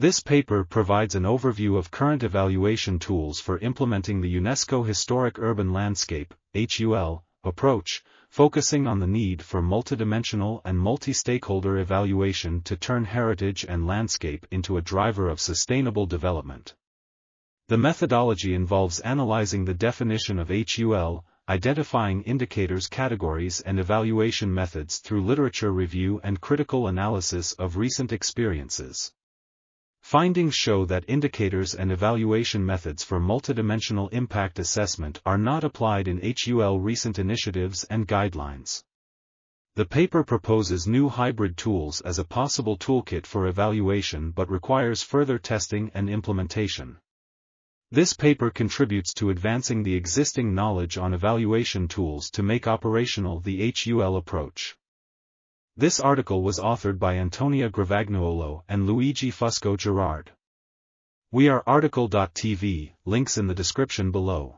This paper provides an overview of current evaluation tools for implementing the UNESCO Historic Urban Landscape HUL, approach, focusing on the need for multidimensional and multi-stakeholder evaluation to turn heritage and landscape into a driver of sustainable development. The methodology involves analyzing the definition of HUL, identifying indicators categories and evaluation methods through literature review and critical analysis of recent experiences. Findings show that indicators and evaluation methods for multidimensional impact assessment are not applied in HUL recent initiatives and guidelines. The paper proposes new hybrid tools as a possible toolkit for evaluation but requires further testing and implementation. This paper contributes to advancing the existing knowledge on evaluation tools to make operational the HUL approach. This article was authored by Antonia Gravagnuolo and Luigi Fusco Girard. We are RTCL.TV, links in the description below.